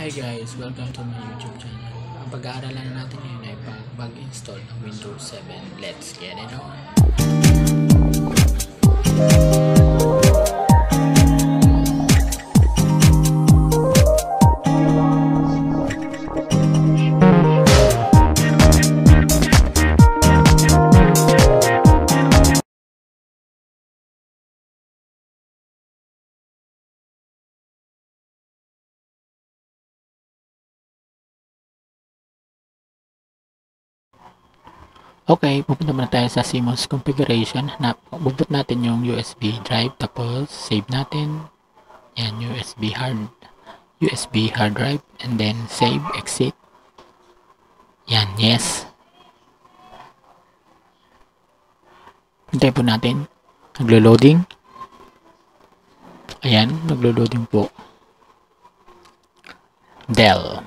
Hi guys, welcome to my YouTube channel. Ang pag-aaralan natin ngayon ay pag-install ng Windows 7. Let's get it on. Okay, pupunta muna tayo sa CMOS configuration. Na, bubut natin yung USB drive tapos save natin. Yan, USB hard USB hard drive and then save, exit. Yan, yes. Hintay po natin. Naglo-loading. Ayan, naglo-loading po. Dell.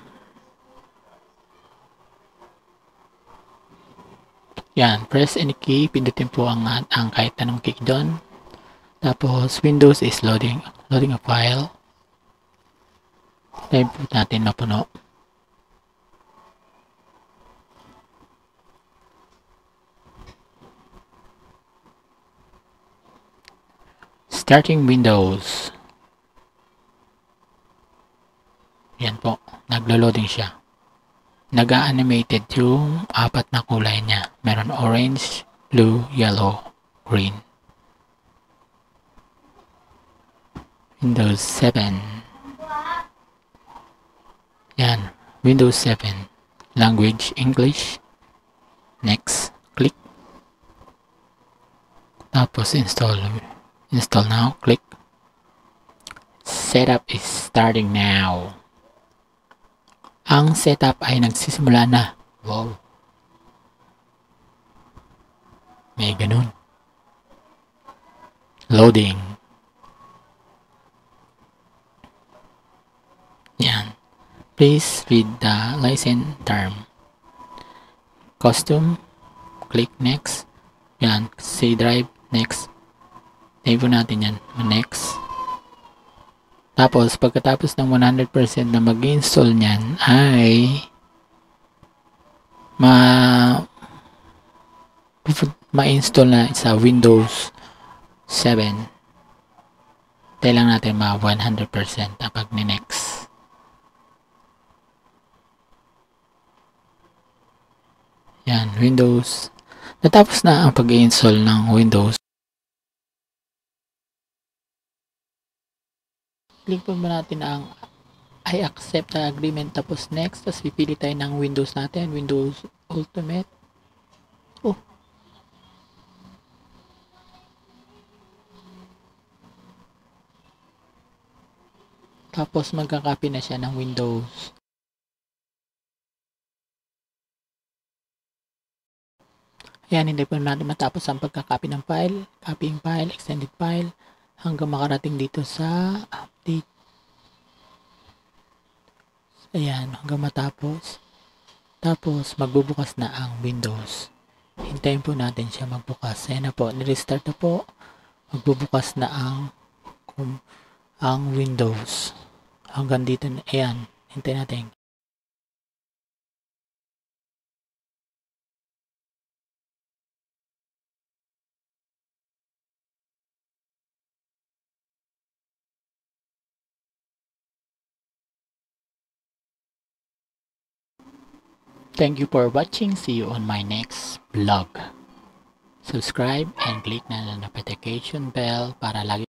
Yan, press any key, pindutin po ang, ang kahit anong key doon. Tapos, Windows is loading, loading a file. Time po natin mapuno. Starting Windows. Yan po, naglo-loading siya nag-animated yung apat na kulay niya. Meron orange, blue, yellow, green. Windows 7. Yan. Windows 7. Language, English. Next. Click. Tapos install. Install now. Click. Setup is starting now. Ang setup ay nagsisimula na. Wow. May ganun. Loading. Yan. Please read the license term. Custom. Click next. Yan. Say drive. Next. Save natin yan. Next. Tapos, pagkatapos ng 100% na mag-install niyan ay ma ma-install na sa Windows 7. Tayo natin ma 100% kapag ni-next. Yan, Windows. Natapos na ang pag-install ng Windows click po natin ang I accept the agreement. Tapos next tapos pipili tayo ng Windows natin. Windows Ultimate. Oh. Tapos magkakopy na siya ng Windows. Ayan, hindi po natin matapos ang pagkakopy ng file, copying file, extended file, hanggang makarating dito sa Ayan, hanggang matapos. Tapos, magbubukas na ang Windows. Hintayin po natin siya magbukas. Ayan na po, nirestart na po. Magbubukas na ang ang Windows. Hanggang dito, ayan, hintayin natin. Thank you for watching. See you on my next vlog. Subscribe and click na notification bell para lagi